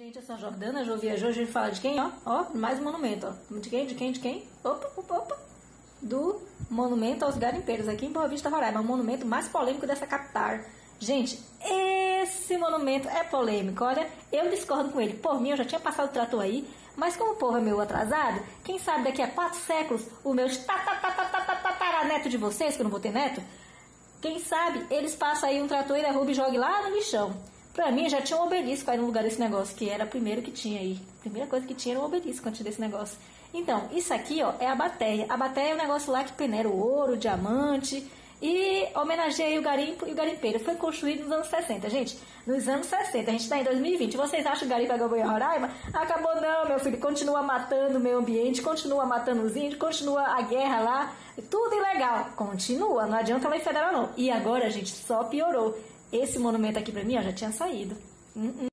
Gente, eu sou a Jordana, já viajou, a gente fala de quem, ó, ó, mais um monumento, ó. De quem, de quem, de quem? Opa, opa, opa. Do monumento aos garimpeiros aqui em Boa Vista, Roraima. É o monumento mais polêmico dessa capital. Gente, esse monumento é polêmico, olha, eu discordo com ele. Por mim, eu já tinha passado o trator aí, mas como o povo é meu atrasado, quem sabe daqui a quatro séculos, o meu neto de vocês, que eu não vou ter neto, quem sabe eles passam aí um trator e derrubam e jogam lá no lixão. Pra mim já tinha um obelisco aí no lugar desse negócio, que era o primeiro que tinha aí. A primeira coisa que tinha era um obelisco antes desse negócio. Então, isso aqui, ó, é a bateia. A bateia é um negócio lá que peneira o ouro, o diamante e homenageia o garimpo e o garimpeiro. Foi construído nos anos 60, gente. Nos anos 60, a gente está em 2020. Vocês acham que o garimpo acabou em Roraima? Acabou não, meu filho. Continua matando o meio ambiente, continua matando os índios, continua a guerra lá. Tudo ilegal. Continua, não adianta lá em federal não. E agora, gente, só piorou. Esse monumento aqui pra mim, ó, já tinha saído. Uh -uh.